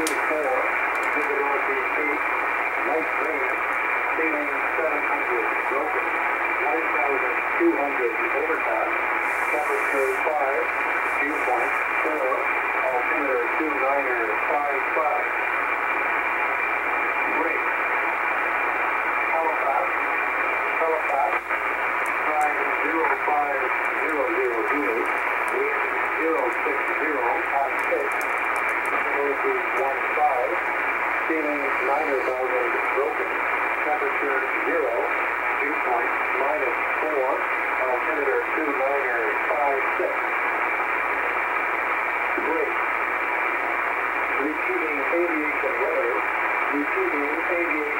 700 broken, 9,200 overtime. miners already broken. Temperature zero, dew point minus four, altimeter two niner. Great. Repeating aviation weather. Repeating aviation.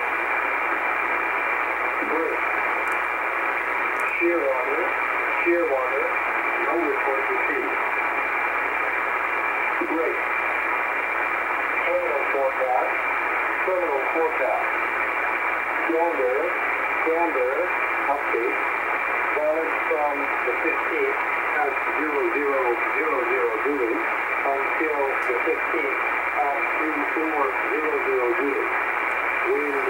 terminal forecast. Yonder, yonder, update. Valid from the 15th at 0000 duty until the 15th at 3400 duty. We